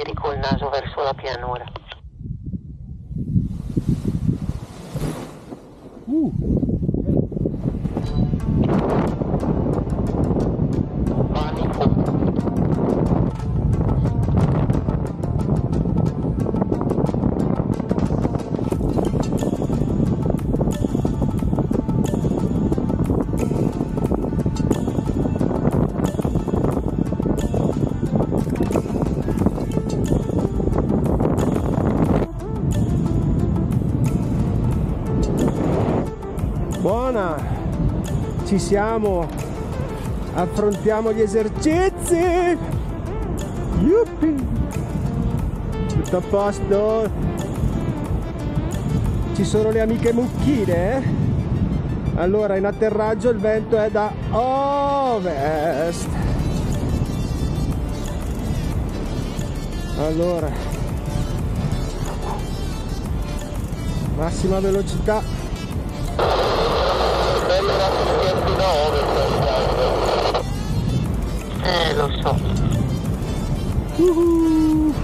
giri col naso verso la pianura. Uh, Ci siamo! Affrontiamo gli esercizi! Yuppie! Tutto a posto! Ci sono le amiche mucchine? eh? Allora in atterraggio il vento è da ovest. Allora. Massima velocità. Da ovest. Eh, lo so. Uhu,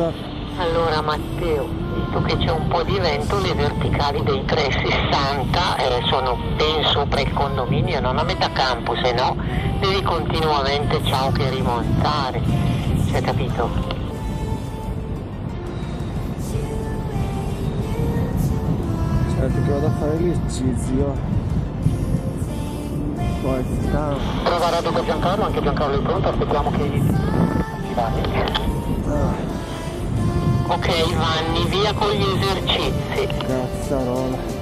Avanza. Allora Matteo, visto che c'è un po' di vento, le verticali dei 360 eh, sono ben sopra il condominio, non a metà campo, se no devi continuamente ciao che rimontare. C'è capito? Certo che vado a fare l'esercizio. Poi sta. Prova per Giancarlo, anche Giancarlo è pronto, aspettiamo che gli vai. Ok Vanni, via con gli esercizi. Cazzarola.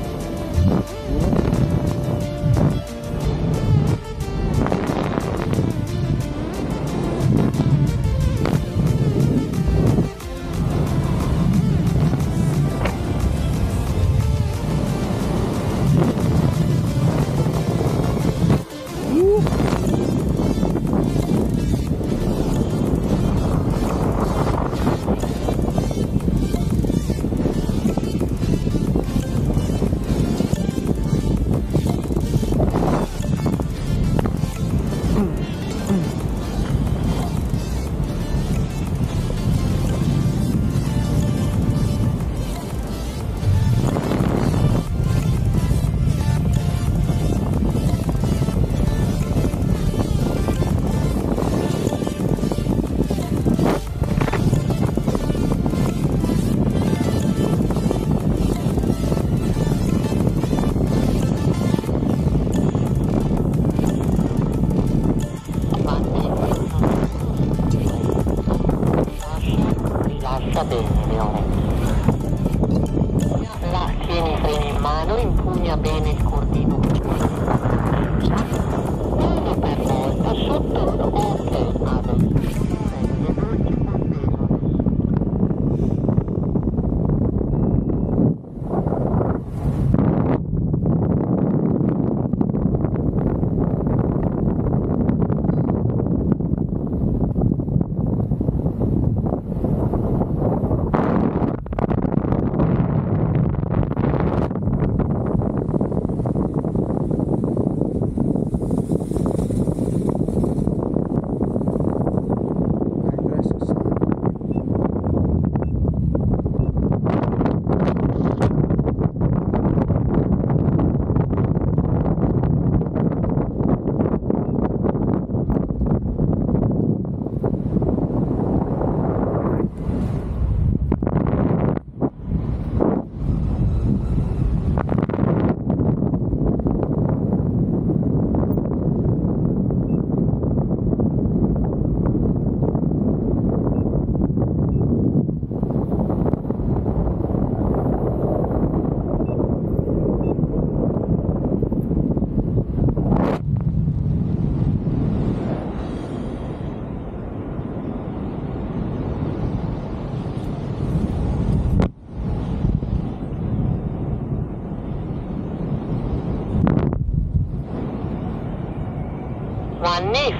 Rilascia bene Leone. La tieni freni in mano, impugna bene il cordino.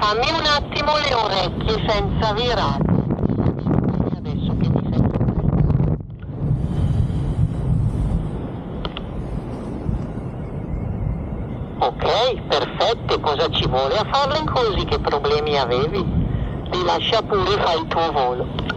Fammi un attimo le orecchie senza bene. Ok, perfetto, cosa ci vuole a farle così? Che problemi avevi? Li lascia pure, fai il tuo volo.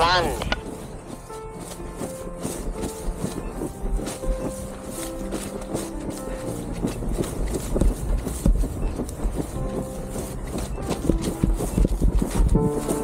Mann! Thank